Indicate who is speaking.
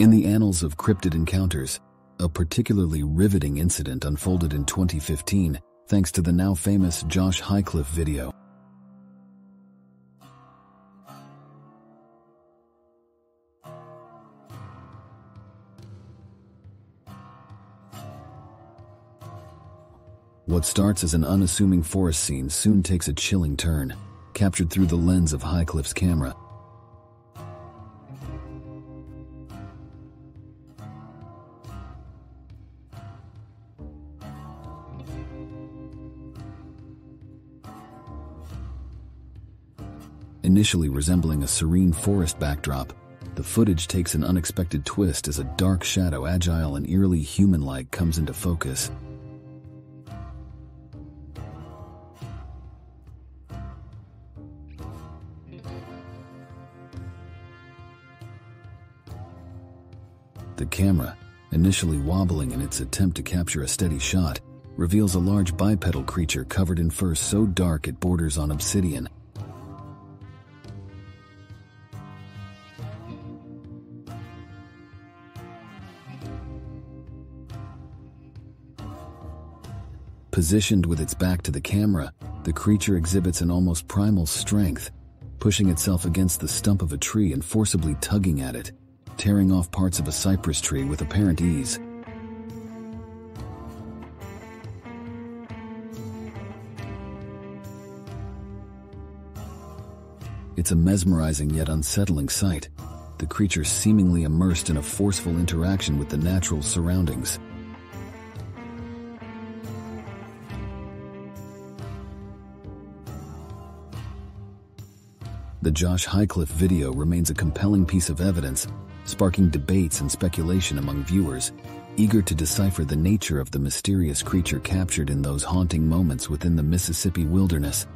Speaker 1: In the annals of cryptid encounters, a particularly riveting incident unfolded in 2015 thanks to the now famous Josh Highcliff video. What starts as an unassuming forest scene soon takes a chilling turn, captured through the lens of Highcliff's camera. Initially resembling a serene forest backdrop, the footage takes an unexpected twist as a dark shadow, agile and eerily human like, comes into focus. The camera, initially wobbling in its attempt to capture a steady shot, reveals a large bipedal creature covered in fur so dark it borders on obsidian. Positioned with its back to the camera, the creature exhibits an almost primal strength, pushing itself against the stump of a tree and forcibly tugging at it, tearing off parts of a cypress tree with apparent ease. It's a mesmerizing yet unsettling sight, the creature seemingly immersed in a forceful interaction with the natural surroundings. The Josh Highcliff video remains a compelling piece of evidence, sparking debates and speculation among viewers, eager to decipher the nature of the mysterious creature captured in those haunting moments within the Mississippi wilderness.